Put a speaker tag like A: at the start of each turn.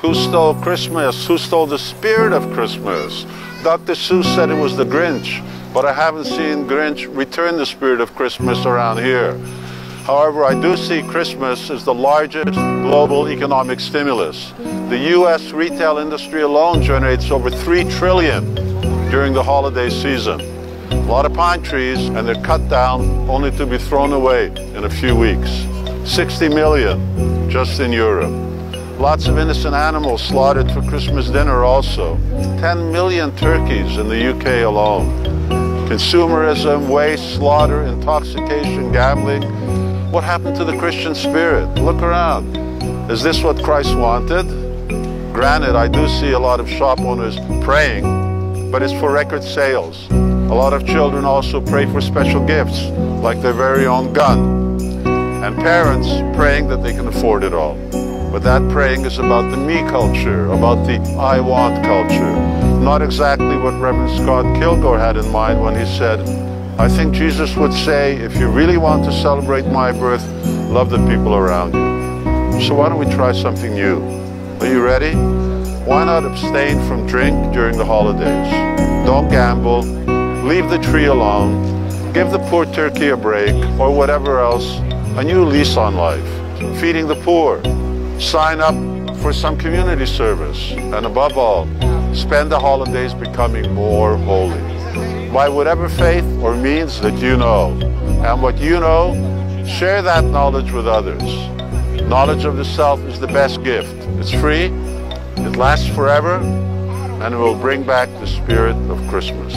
A: Who stole Christmas? Who stole the spirit of Christmas? Dr. Seuss said it was the Grinch, but I haven't seen Grinch return the spirit of Christmas around here. However, I do see Christmas as the largest global economic stimulus. The U.S. retail industry alone generates over 3 trillion during the holiday season. A lot of pine trees and they're cut down only to be thrown away in a few weeks. 60 million just in Europe. Lots of innocent animals slaughtered for Christmas dinner also. 10 million turkeys in the UK alone. Consumerism, waste, slaughter, intoxication, gambling. What happened to the Christian spirit? Look around. Is this what Christ wanted? Granted, I do see a lot of shop owners praying, but it's for record sales. A lot of children also pray for special gifts, like their very own gun. And parents praying that they can afford it all. But that praying is about the me culture, about the I want culture. Not exactly what Reverend Scott Kilgore had in mind when he said, I think Jesus would say, if you really want to celebrate my birth, love the people around you. So why don't we try something new? Are you ready? Why not abstain from drink during the holidays? Don't gamble. Leave the tree alone. Give the poor turkey a break or whatever else. A new lease on life. Feeding the poor sign up for some community service, and above all, spend the holidays becoming more holy. By whatever faith or means that you know. And what you know, share that knowledge with others. Knowledge of the self is the best gift. It's free, it lasts forever, and it will bring back the spirit of Christmas.